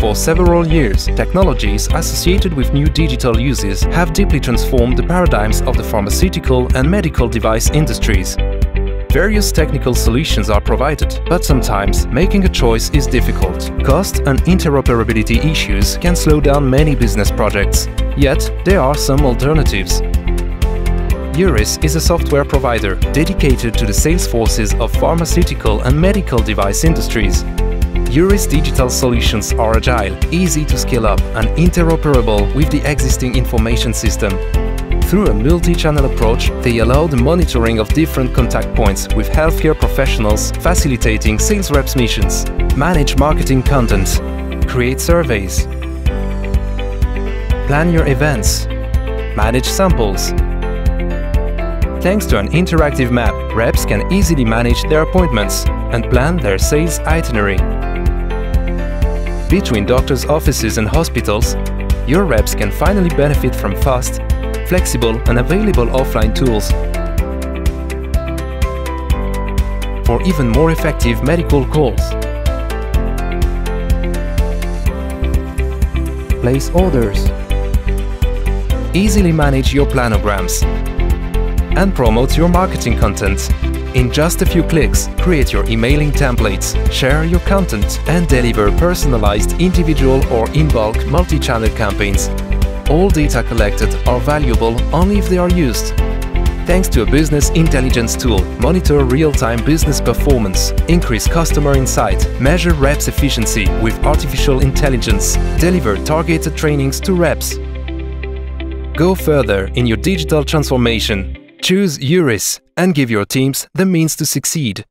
For several years, technologies associated with new digital uses have deeply transformed the paradigms of the pharmaceutical and medical device industries. Various technical solutions are provided, but sometimes making a choice is difficult. Cost and interoperability issues can slow down many business projects, yet there are some alternatives. Euris is a software provider dedicated to the sales forces of pharmaceutical and medical device industries. Euris digital solutions are agile, easy to scale up and interoperable with the existing information system. Through a multi-channel approach, they allow the monitoring of different contact points with healthcare professionals, facilitating sales reps' missions, manage marketing content, create surveys, plan your events, manage samples. Thanks to an interactive map, reps can easily manage their appointments and plan their sales itinerary. Between doctors' offices and hospitals, your reps can finally benefit from fast, flexible and available offline tools for even more effective medical calls. Place orders. Easily manage your planograms and promote your marketing content in just a few clicks, create your emailing templates, share your content and deliver personalized individual or in-bulk multi-channel campaigns. All data collected are valuable only if they are used. Thanks to a business intelligence tool, monitor real-time business performance, increase customer insight, measure reps efficiency with artificial intelligence, deliver targeted trainings to reps. Go further in your digital transformation Choose Euris and give your teams the means to succeed.